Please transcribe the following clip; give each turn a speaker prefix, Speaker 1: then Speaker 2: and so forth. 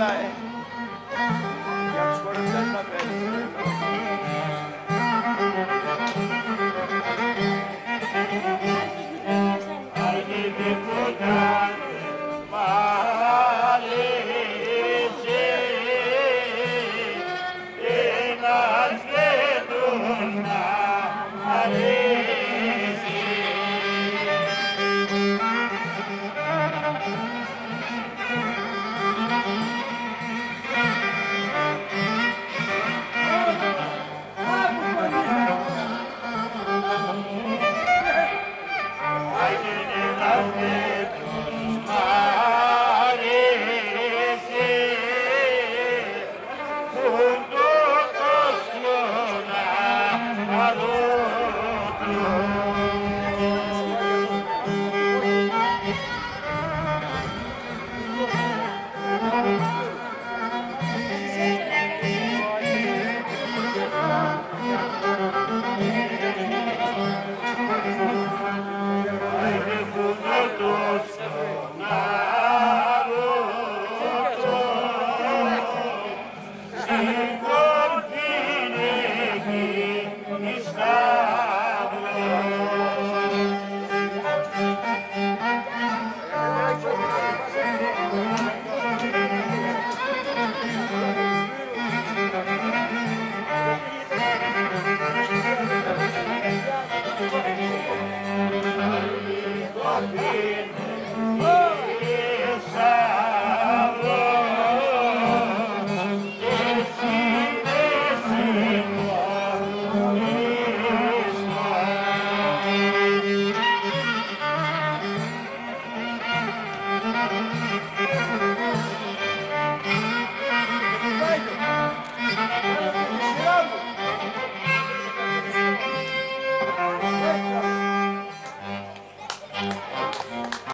Speaker 1: Bye. amém. Amen.